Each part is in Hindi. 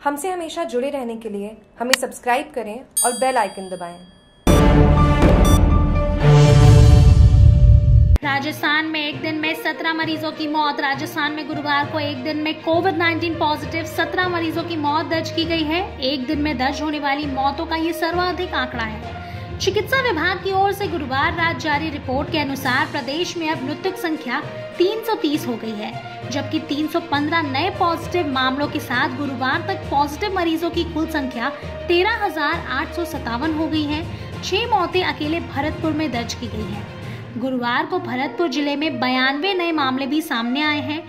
हमसे हमेशा जुड़े रहने के लिए हमें सब्सक्राइब करें और बेल आइकन दबाएँ। राजस्थान में एक दिन में 17 मरीजों की मौत, राजस्थान में गुरुवार को एक दिन में कोविड 19 पॉजिटिव 17 मरीजों की मौत दर्ज की गई है एक दिन में दर्ज होने वाली मौतों का ये सर्वाधिक आंकड़ा है चिकित्सा विभाग की ओर से गुरुवार रात जारी रिपोर्ट के अनुसार प्रदेश में अब मृतक संख्या 330 हो गई है, जबकि 315 नए पॉजिटिव मामलों के साथ गुरुवार तक पॉजिटिव मरीजों की कुल संख्या तेरह हो गई है। छह मौतें अकेले भरतपुर में दर्ज की गई है। गुरुवार को भरतपुर ज़िले में बयानवे नए मामले भी सामने आए हैं।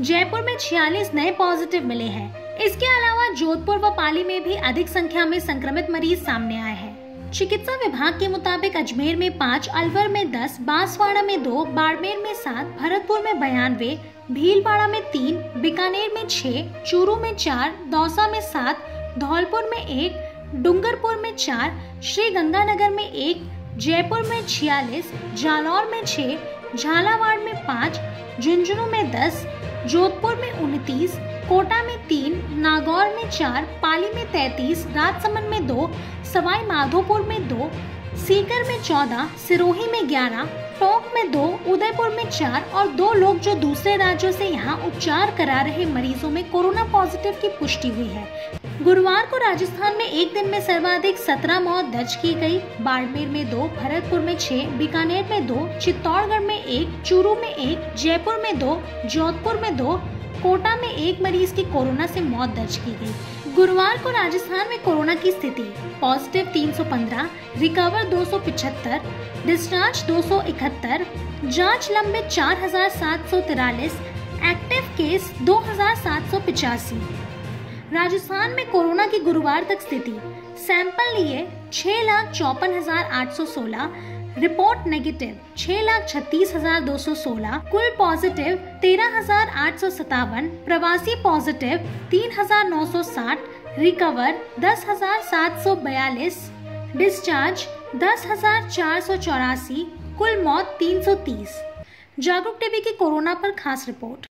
जयपुर में छियालीस नए पॉजिटिव मिले हैं। इसके अलावा जोधपुर व पाली में भी अधिक संख्या में संक्रमित मरीज़ सामने आए हैं। चिकित्सा विभाग के मुताबिक अजमेर में पाँच, अलवर में दस, बांसवाड़ा में दो, बाड़मेर में सात, भरतपुर में बयानवे, भीलवाड़ा में तीन, बीकानेर में छह, चूरू में चार, दौसा में सात, धौलपुर में एक, डूंगरपुर में चार श्री गंगानगर में एक, जयपुर में छियालीस, जालौर में छह, झालावाड़ में पाँच, झुंझुनू में दस, जोधपुर में उनतीस कोटा में तीन, नागौर में चार, पाली में तैतीस, राजसमंद में दो सवाई माधोपुर में दो, सीकर में चौदह, सिरोही में ग्यारह, टोंक में दो, उदयपुर में चार और दो लोग जो दूसरे राज्यों से यहाँ उपचार करा रहे मरीजों में कोरोना पॉजिटिव की पुष्टि हुई है। गुरुवार को राजस्थान में एक दिन में सर्वाधिक सत्रह मौत दर्ज की गई बाड़मेर में दो भरतपुर में छह बीकानेर में दो चित्तौड़गढ़ में एक चूरू में एक जयपुर में दो जोधपुर में दो कोटा में एक मरीज़ की कोरोना से मौत दर्ज की गई। गुरुवार को राजस्थान में कोरोना की स्थिति पॉजिटिव 315, रिकवर दो डिस्चार्ज दो जाँच लंबित चार एक्टिव केस दो राजस्थान में कोरोना की गुरुवार तक स्थिति। सैंपल लिए छह लाख चौपन हज़ार आठ सौ सोलह। रिपोर्ट नेगेटिव, छह लाख छत्तीस हज़ार दो सौ सोलह। कुल पॉजिटिव, तेरह हज़ार आठ सौ सतावन प्रवासी पॉजिटिव, तीन हज़ार नौ सौ साठ। रिकवर, दस हज़ार सात सौ बयालीस। डिस्चार्ज, दस हज़ार चार सौ चौरासी। कुल मौत तीन सौ तीस। जागरूक टीवी की कोरोना पर खास रिपोर्ट।